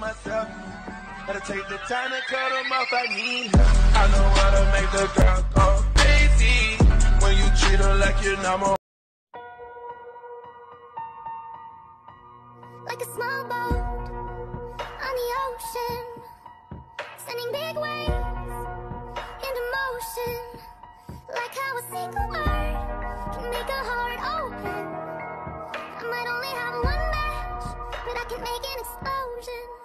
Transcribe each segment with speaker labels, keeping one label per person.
Speaker 1: myself. Gotta take the time cut them off. I need help. I know how to make the go crazy when you treat her like you're number
Speaker 2: like a small boat on the ocean, sending big waves into motion. Like how a single word can make a heart open. I might only have one match, but I can make an explosion.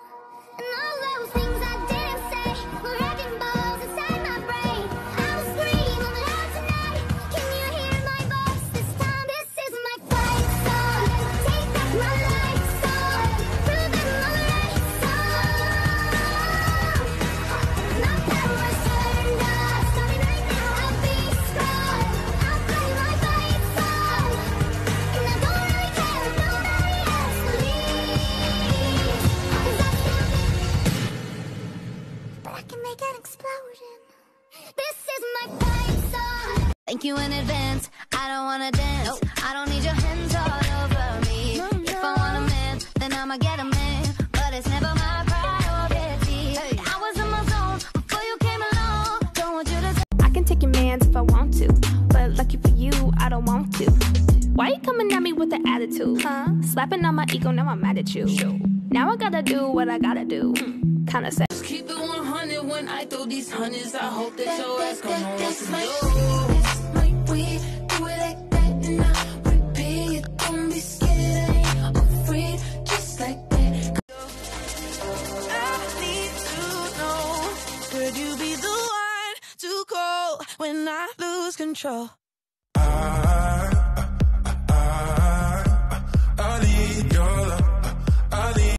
Speaker 3: Thank you in advance. I don't wanna dance. I don't need your hands all over me. If I want a man, then I'ma get a man. But it's never my priority. I was in my zone before you came along. Don't want you to.
Speaker 4: I can take your mans if I want to, but lucky for you, I don't want to. Why you coming at me with the attitude? Huh? Slapping on my ego, now I'm mad at you. Now I gotta do what I gotta do. Hmm. Kinda sad.
Speaker 5: Keep it 100 I throw these hundreds. I hope that your ass come home
Speaker 2: That's
Speaker 5: to
Speaker 2: my
Speaker 5: me.
Speaker 2: That's my way. Do it like that and I repeat it. Don't be scared, I ain't afraid. Just like that.
Speaker 5: I need to know Could you be the one to call when I lose control?